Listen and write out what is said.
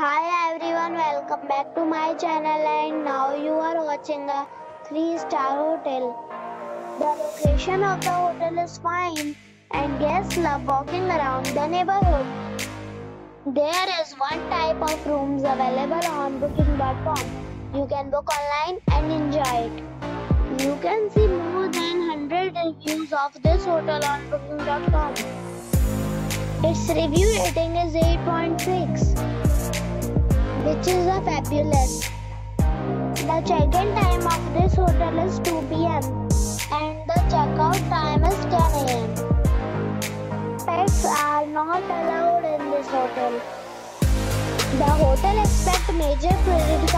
Hi everyone, welcome back to my channel and now you are watching a 3 star hotel. The location of the hotel is fine and guests love walking around the neighborhood. There is one type of rooms available on booking.com. You can book online and enjoy it. You can see more than 100 reviews of this hotel on booking.com. Its review rating is 8.6 which is a fabulous. The check-in time of this hotel is 2 p.m. and the checkout time is 10 a.m. Pets are not allowed in this hotel. The hotel accepts major credit cards